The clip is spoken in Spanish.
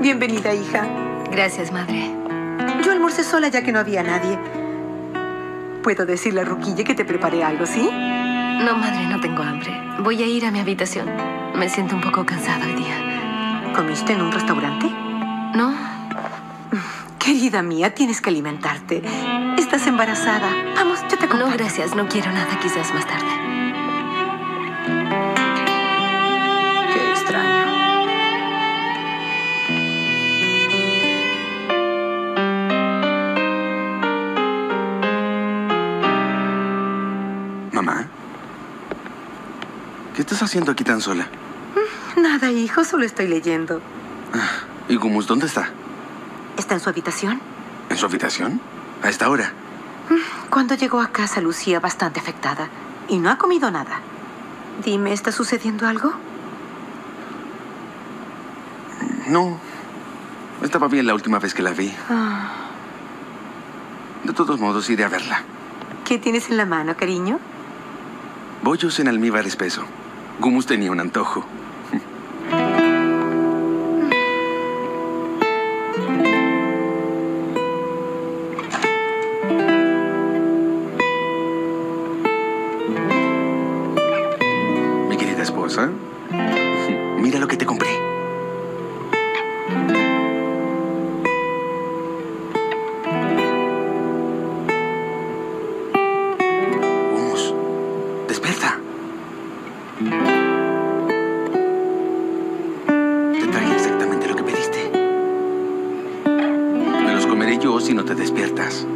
Bienvenida, hija. Gracias, madre. Yo almorcé sola ya que no había nadie. Puedo decirle a Ruquille que te preparé algo, ¿sí? No, madre, no tengo hambre. Voy a ir a mi habitación. Me siento un poco cansada hoy día. ¿Comiste en un restaurante? ¿No? Querida mía, tienes que alimentarte. Estás embarazada. Vamos, yo te acompaño. No, gracias. No quiero nada. Quizás más tarde. ¿Qué estás haciendo aquí tan sola? Nada, hijo, solo estoy leyendo. ¿Y Gumus dónde está? ¿Está en su habitación? ¿En su habitación? ¿A esta hora? Cuando llegó a casa lucía bastante afectada y no ha comido nada. Dime, ¿está sucediendo algo? No. Estaba bien la última vez que la vi. Ah, De todos modos, iré a verla. ¿Qué tienes en la mano, cariño? Bollos en almíbar espeso. Gumus tenía un antojo. Mi querida esposa, mira lo que te compré. Yo si no te despiertas.